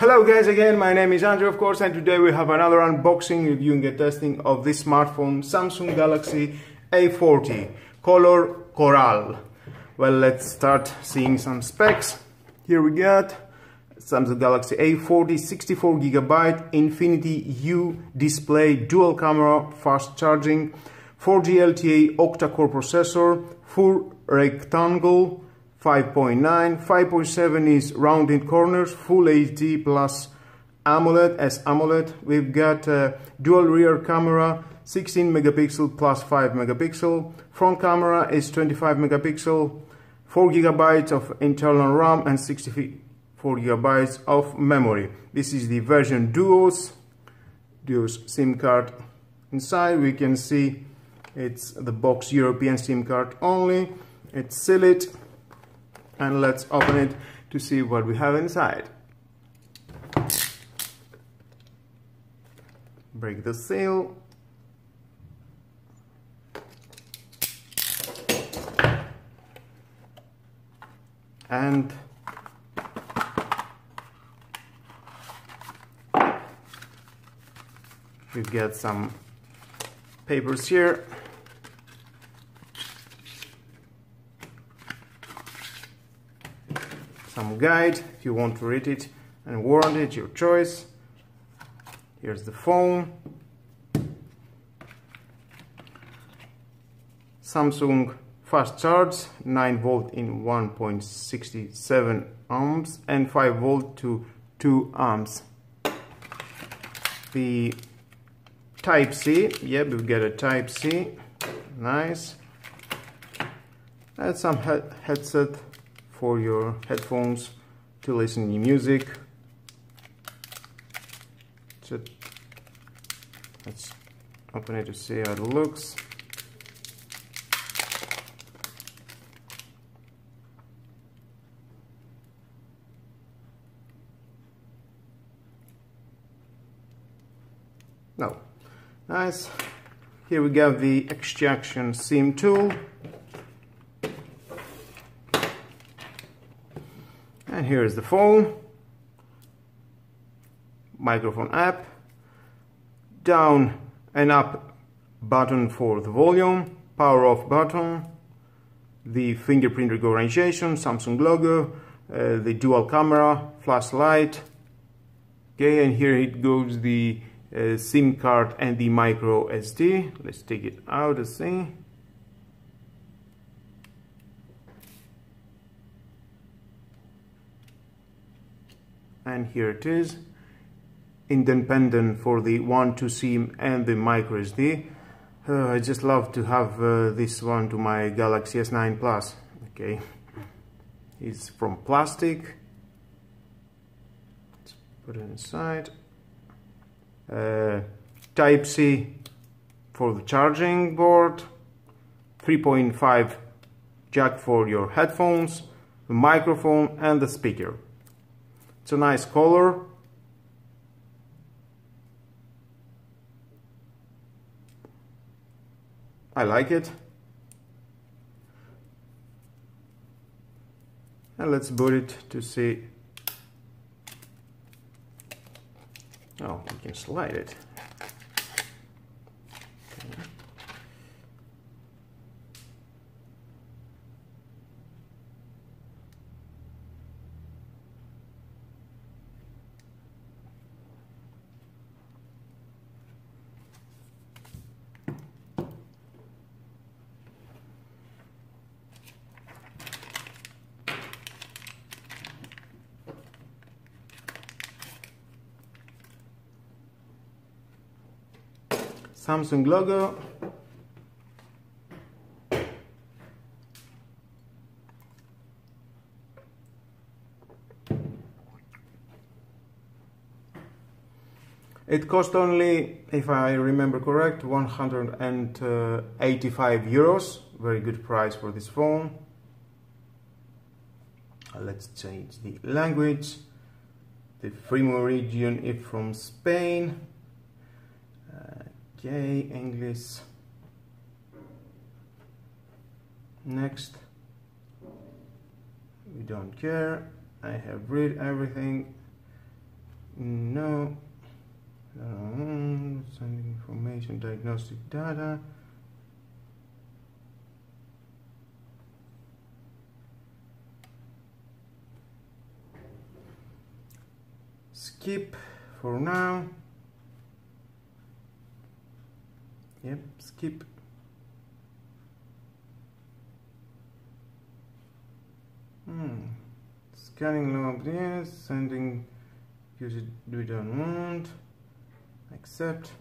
Hello guys again, my name is Andrew of course and today we have another unboxing, reviewing and testing of this smartphone Samsung Galaxy A40 color coral. Well let's start seeing some specs. Here we got Samsung Galaxy A40 64GB Infinity U display dual camera fast charging 4G LTE octa-core processor full rectangle 5.9, 5.7 is rounded corners, full HD plus AMOLED as AMOLED. We've got a dual rear camera, 16 megapixel plus 5 megapixel. Front camera is 25 megapixel, 4 gigabytes of internal RAM and 64 gigabytes of memory. This is the version Duos, Duos SIM card. Inside we can see it's the box European SIM card only. It's sealed and let's open it to see what we have inside. Break the seal. And we get some papers here guide if you want to read it and warranty it, your choice. Here's the phone Samsung fast charge 9 volt in 1.67 amps and 5 volt to 2 amps. The type C yeah we get a type C nice. And some he headset for your headphones to listen to music. Let's open it to see how it looks. No. Nice. Here we got the extraction SIM tool. And here is the phone. Microphone app. Down and up button for the volume. Power off button. The fingerprint recognition Samsung logo. Uh, the dual camera. Flashlight. Okay and here it goes the uh, SIM card and the micro SD let's take it out and see and here it is independent for the one to SIM and the micro SD uh, I just love to have uh, this one to my Galaxy S9 Plus okay? It's from plastic. Let's put it inside. Uh, type C for the charging board. 3.5 jack for your headphones the microphone and the speaker it's a nice color. I like it. And let's boot it to see. Oh, we can slide it. Samsung logo. It cost only, if I remember correct, 185 euros. Very good price for this phone. Uh, let's change the language. The Frimo region is from Spain. Okay, English. Next. We don't care. I have read everything. no uh, sending information diagnostic data skip for now yep skip. Hmm. Scanning log yes sending it do on want accept.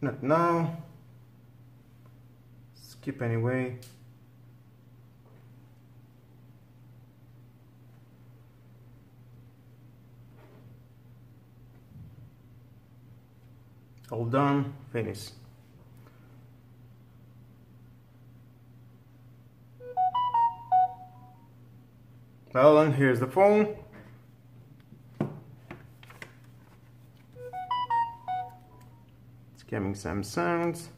Not now. Skip anyway all done finish well and here's the phone. It's giving some sounds.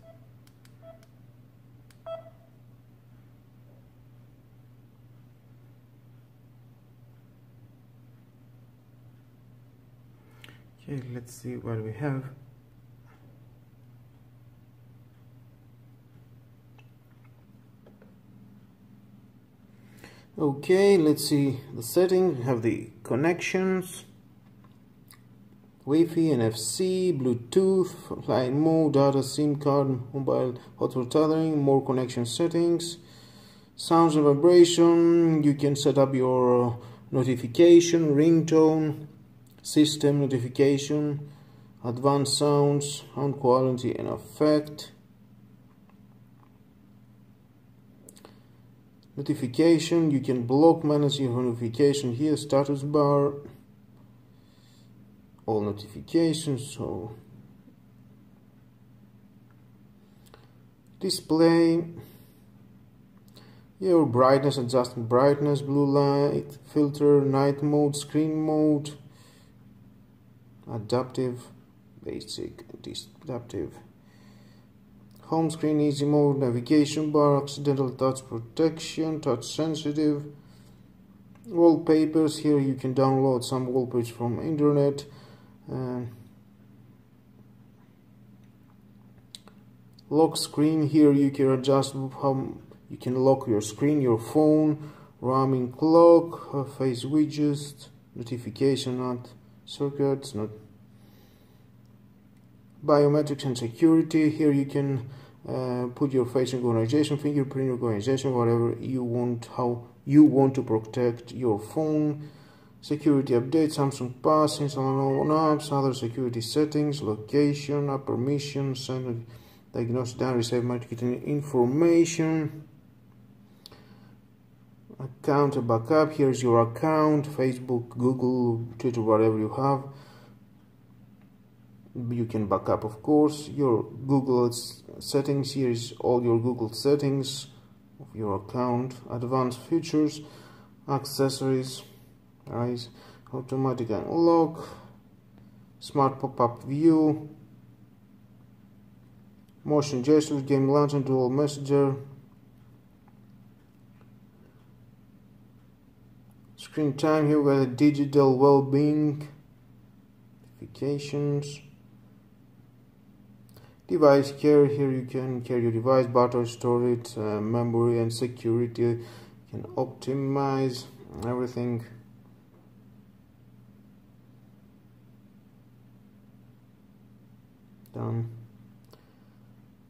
Okay let's see what we have okay let's see the setting. We have the connections. Wi-Fi, NFC, Bluetooth, flight mode, data, SIM card, mobile hotspot tethering, more connection settings, sounds and vibration, you can set up your notification, ringtone, system notification, advanced sounds, sound quality and effect, notification you can block manage your notification here status bar all notifications so. Display your brightness adjusting brightness blue light filter night mode screen mode adaptive basic adaptive home screen easy mode navigation bar accidental touch protection touch sensitive. Wallpapers here you can download some wallpapers from internet. Uh, lock screen here you can adjust how you can lock your screen your phone roaming clock uh, face widgets notification not circuits not biometrics and security. Here you can uh, put your face organization fingerprint organization whatever you want how you want to protect your phone. Security update samsung pass install on apps other security settings location app permission send diagnostic data receive marketing information. Account backup here's your account facebook google twitter whatever you have you can back up of course your Google settings. Here is all your Google settings of your account advanced features accessories eyes automatic unlock smart pop-up view motion gestures game launcher dual messenger screen time here we got digital well-being notifications device care here you can carry your device battery storage uh, memory and security. You can optimize everything. Done.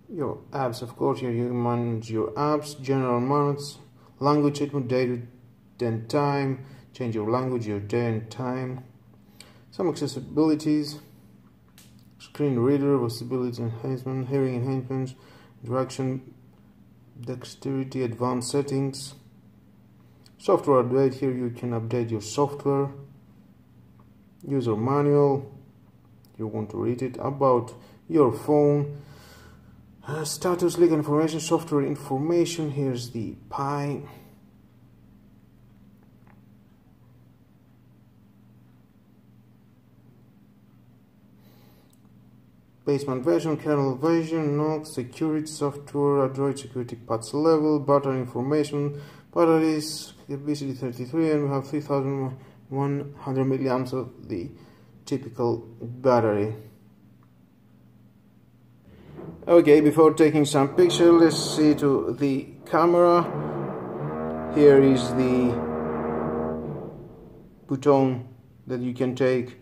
Your apps of course here you manage your apps general modes language treatment date and time change your language your day and time some accessibilities screen reader, visibility enhancement, hearing enhancements, direction, dexterity, advanced settings, software update. Here you can update your software, user manual. You want to read it about your phone. Uh, status, legal information, software information. Here's the Pie. Basement version, kernel version, Knox, security software, Android security patch level, battery information, batteries, capacity 33 and we have 3100 milliamps of the typical battery. Okay before taking some picture let's see to the camera. Here is the button that you can take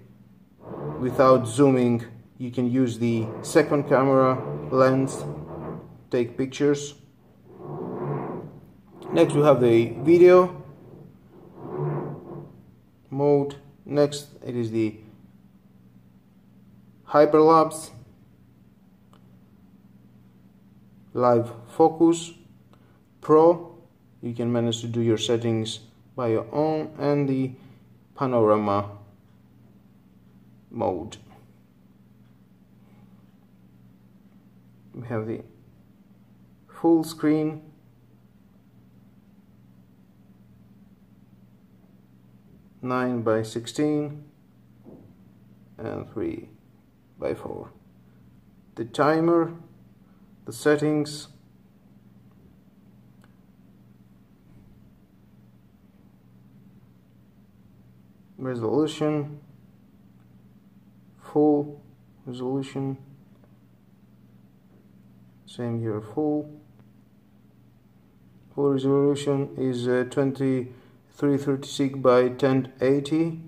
without zooming you can use the second camera lens take pictures. Next we have the video mode. Next it is the hyperlapse live focus pro. You can manage to do your settings by your own and the panorama mode have the full screen. Nine by sixteen and three by four. The timer the settings resolution full resolution same here full full resolution is uh, 2336 by 1080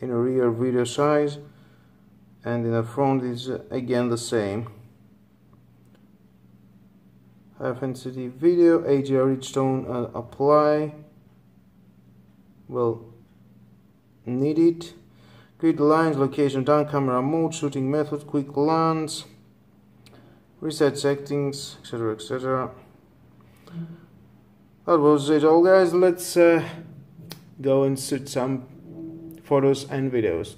in a rear video size and in the front is uh, again the same. High intensity video HDR rich tone uh, apply. Well need it. Grid lines location down camera mode shooting method quick lens reset settings etc etc that was it all guys. Let's uh, go and shoot some photos and videos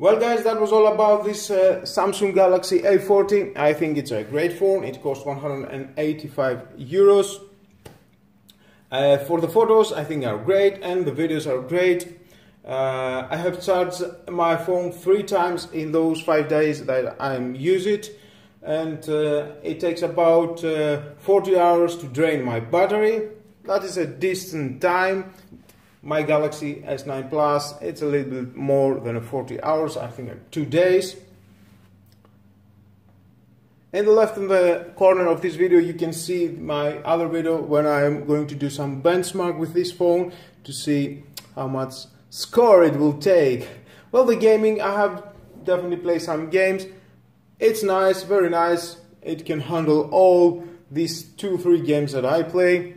Well guys, that was all about this uh, Samsung Galaxy A40. I think it's a great phone. It costs 185 euros. Uh, for the photos, I think are great and the videos are great. Uh, I have charged my phone three times in those five days that I use it and uh, it takes about uh, 40 hours to drain my battery. That is a decent time my Galaxy S9 Plus, it's a little bit more than 40 hours, I think two days. In the left in the corner of this video you can see my other video when I am going to do some benchmark with this phone to see how much score it will take. Well the gaming I have definitely played some games. It's nice, very nice. It can handle all these two three games that I play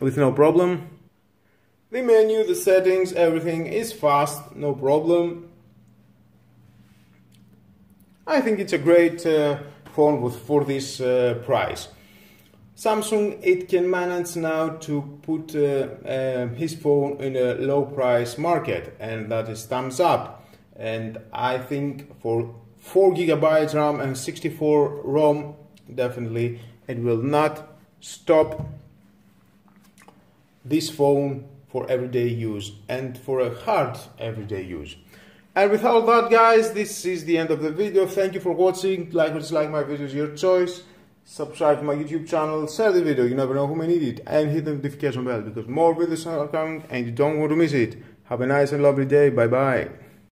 with no problem. The menu, the settings, everything is fast, no problem. I think it's a great uh, phone with, for this uh, price. Samsung it can manage now to put uh, uh, his phone in a low price market and that is thumbs up and I think for 4 gigabytes RAM and 64 ROM definitely it will not stop this phone for everyday use and for a hard everyday use. And with all that guys, this is the end of the video. Thank you for watching. Like or dislike my videos, your choice. Subscribe to my YouTube channel, share the video, you never know who may need it. And hit the notification bell because more videos are coming and you don't want to miss it. Have a nice and lovely day. Bye bye.